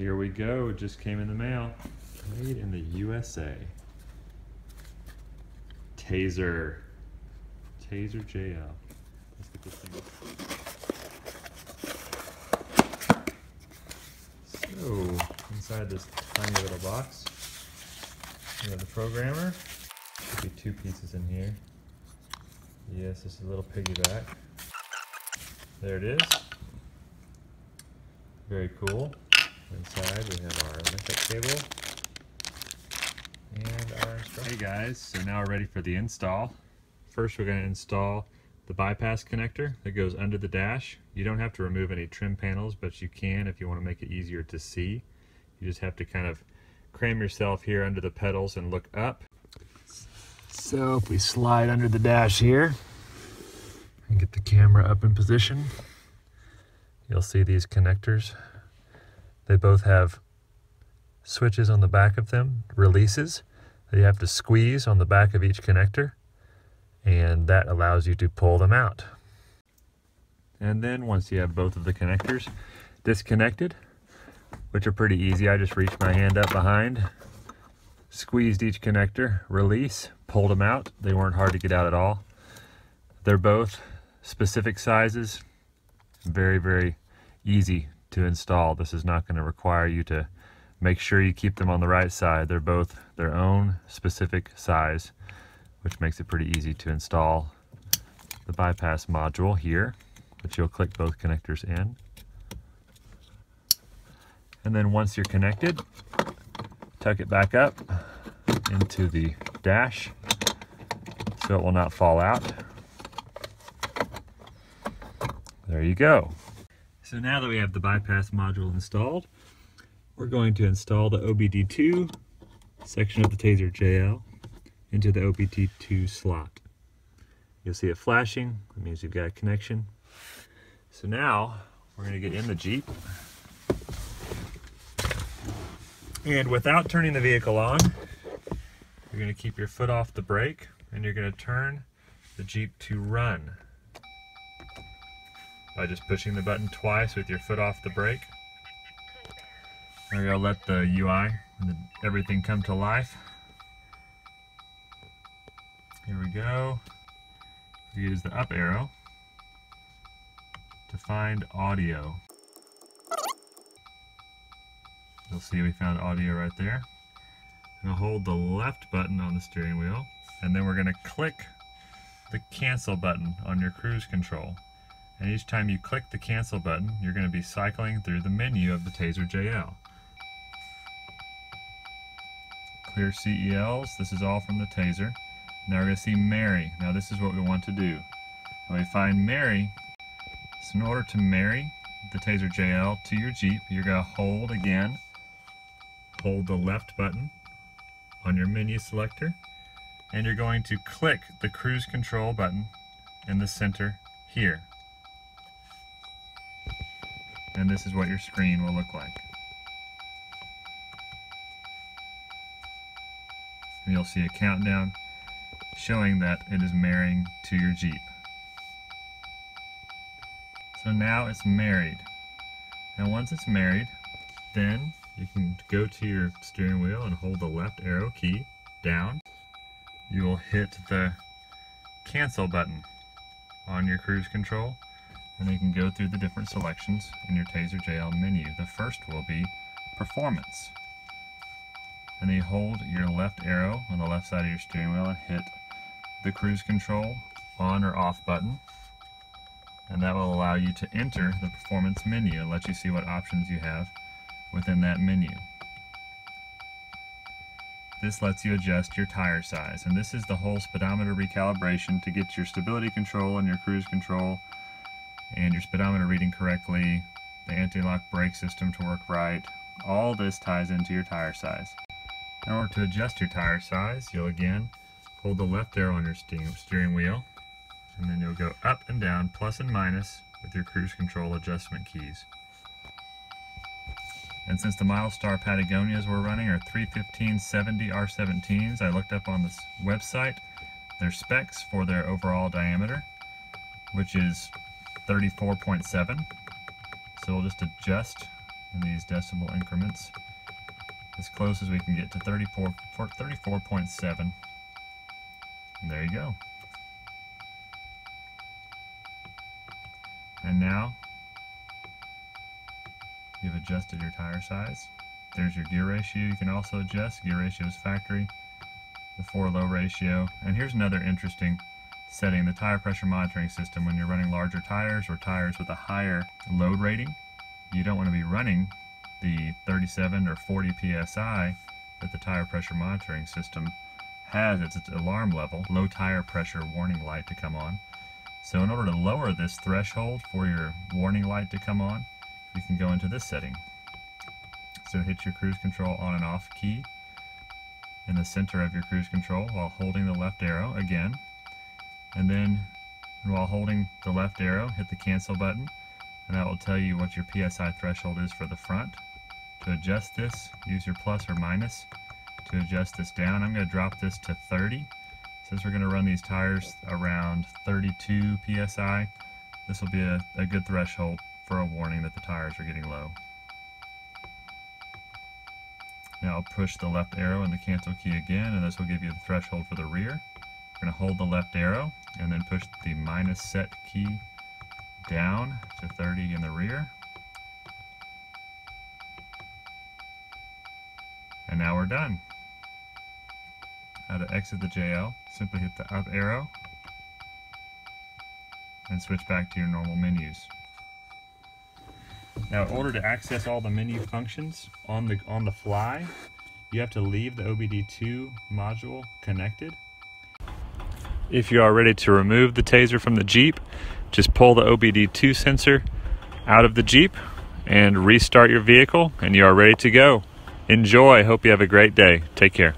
Here we go, it just came in the mail. Made in the USA. Tazer. Tazer JL. Let's get this thing. So, inside this tiny little box, we have the programmer. Should be two pieces in here. Yes, this is a little piggyback. There it is. Very cool. Inside we have our link-up cable and our. Hey guys, so now we're ready for the install. First we're going to install the bypass connector that goes under the dash. You don't have to remove any trim panels, but you can if you want to make it easier to see. You just have to kind of cram yourself here under the pedals and look up. So if we slide under the dash here and get the camera up in position, you'll see these connectors they both have switches on the back of them, releases that you have to squeeze on the back of each connector, and that allows you to pull them out. And then once you have both of the connectors disconnected, which are pretty easy, I just reached my hand up behind, squeezed each connector, release, pulled them out. They weren't hard to get out at all. They're both specific sizes, very, very easy to install. This is not going to require you to make sure you keep them on the right side. They're both their own specific size, which makes it pretty easy to install the bypass module here, which you'll click both connectors in. And then once you're connected, tuck it back up into the dash so it will not fall out. There you go. So now that we have the bypass module installed, we're going to install the OBD2 section of the Tazer JL into the OBD2 slot. You'll see it flashing, that means you've got a connection. So now we're going to get in the Jeep. And without turning the vehicle on, you're going to keep your foot off the brake and you're going to turn the Jeep to run by just pushing the button twice with your foot off the brake. Now you'll let the UI and the, everything come to life. Here we go. Use the up arrow to find audio. You'll see we found audio right there. We'll hold the left button on the steering wheel and then we're going to click the cancel button on your cruise control. And each time you click the cancel button, you're going to be cycling through the menu of the Tazer JL. Clear CELs, this is all from the Tazer. Now we're going to see Mary. Now this is what we want to do. When we find Mary, so in order to marry the Tazer JL to your Jeep, you're going to hold again, hold the left button on your menu selector, and you're going to click the cruise control button in the center here and this is what your screen will look like. And you'll see a countdown showing that it is marrying to your Jeep. So now it's married. And once it's married, then you can go to your steering wheel and hold the left arrow key down. You will hit the cancel button on your cruise control and you can go through the different selections in your Tazer JL menu. The first will be Performance. And you hold your left arrow on the left side of your steering wheel and hit the cruise control on or off button. And that will allow you to enter the performance menu and let you see what options you have within that menu. This lets you adjust your tire size. And this is the whole speedometer recalibration to get your stability control and your cruise control and your speedometer reading correctly, the anti-lock brake system to work right. All this ties into your tire size. In order to adjust your tire size, you'll again hold the left arrow on your steering wheel, and then you'll go up and down, plus and minus, with your cruise control adjustment keys. And since the Milestar Patagonias we're running are 315-70 R17s, I looked up on this website their specs for their overall diameter, which is 34.7. So we'll just adjust in these decimal increments as close as we can get to 34, 34.7. There you go. And now you've adjusted your tire size. There's your gear ratio you can also adjust. Gear ratio is factory. The 4 low ratio. And here's another interesting setting, the tire pressure monitoring system. When you're running larger tires or tires with a higher load rating, you don't want to be running the 37 or 40 psi that the tire pressure monitoring system has its alarm level, low tire pressure warning light to come on. So in order to lower this threshold for your warning light to come on, you can go into this setting. So hit your cruise control on and off key in the center of your cruise control while holding the left arrow again. And then while holding the left arrow, hit the cancel button and that will tell you what your PSI threshold is for the front. To adjust this, use your plus or minus to adjust this down. I'm going to drop this to 30. Since we're going to run these tires around 32 PSI, this will be a, a good threshold for a warning that the tires are getting low. Now I'll push the left arrow and the cancel key again, and this will give you the threshold for the rear. We're going to hold the left arrow and then push the minus set key down to 30 in the rear. And now we're done. How to exit the JL, simply hit the up arrow and switch back to your normal menus. Now in order to access all the menu functions on the, on the fly, you have to leave the OBD2 module connected. If you are ready to remove the Tazer from the Jeep, just pull the OBD2 sensor out of the Jeep and restart your vehicle and you are ready to go. Enjoy. Hope you have a great day. Take care.